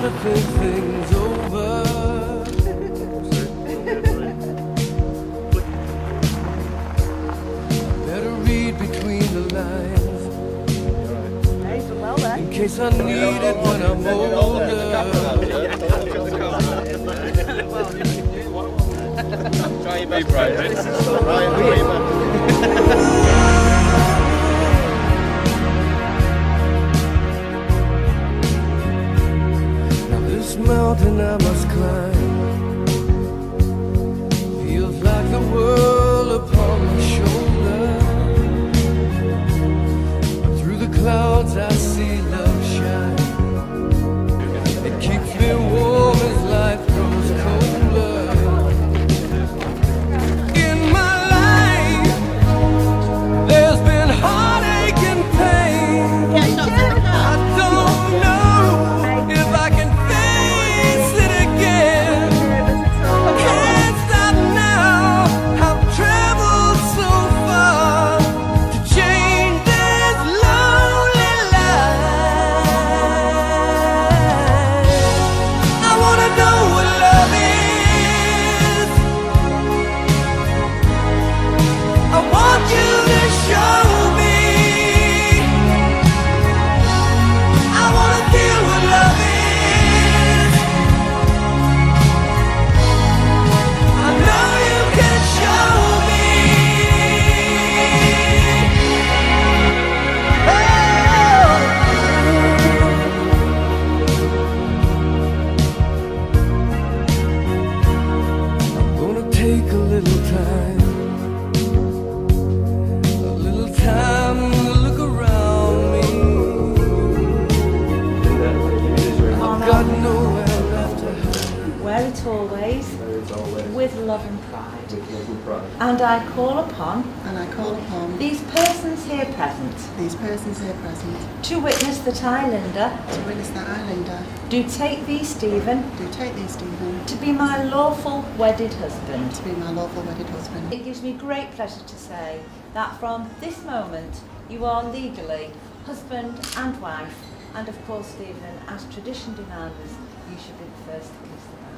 little to think things over. Better read between the lines in case I need it when I'm older. Try your best, Brian. Brian, a little with love and pride. Pride. And I call upon And I call upon these persons here present these persons here present to witness that I, Linda, to witness that I, Linda, do take thee, Stephen, do take thee, Stephen, to be my lawful wedded husband. to be my lawful wedded husband. It gives me great pleasure to say that from this moment you are legally husband and wife, and of course, Stephen, as tradition demands, you should be the first to kiss the bride.